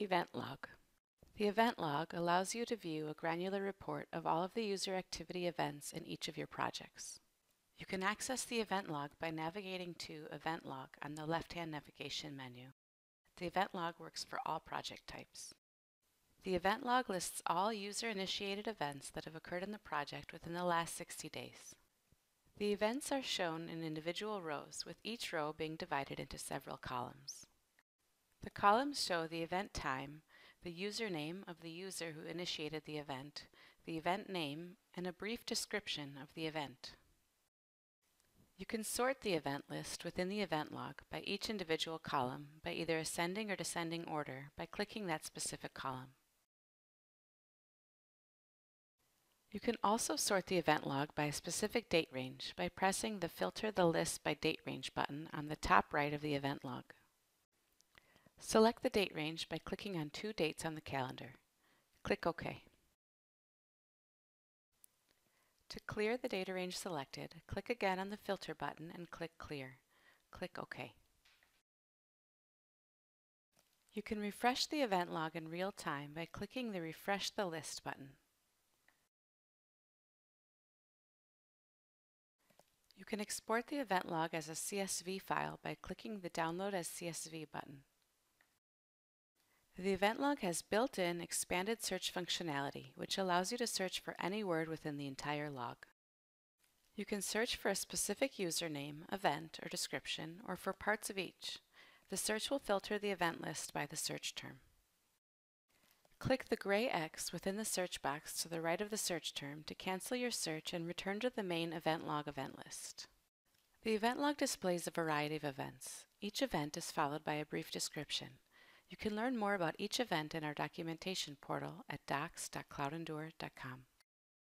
Event log. The event log allows you to view a granular report of all of the user activity events in each of your projects. You can access the event log by navigating to Event Log on the left-hand navigation menu. The event log works for all project types. The event log lists all user-initiated events that have occurred in the project within the last 60 days. The events are shown in individual rows, with each row being divided into several columns. The columns show the event time, the username of the user who initiated the event, the event name, and a brief description of the event. You can sort the event list within the event log by each individual column by either ascending or descending order by clicking that specific column. You can also sort the event log by a specific date range by pressing the Filter the List by Date Range button on the top right of the event log. Select the date range by clicking on two dates on the calendar. Click OK. To clear the data range selected, click again on the Filter button and click Clear. Click OK. You can refresh the event log in real time by clicking the Refresh the List button. You can export the event log as a CSV file by clicking the Download as CSV button. The event log has built-in expanded search functionality, which allows you to search for any word within the entire log. You can search for a specific username, event, or description, or for parts of each. The search will filter the event list by the search term. Click the gray X within the search box to the right of the search term to cancel your search and return to the main event log event list. The event log displays a variety of events. Each event is followed by a brief description. You can learn more about each event in our documentation portal at docs.cloudendure.com.